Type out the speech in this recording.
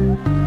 Bye.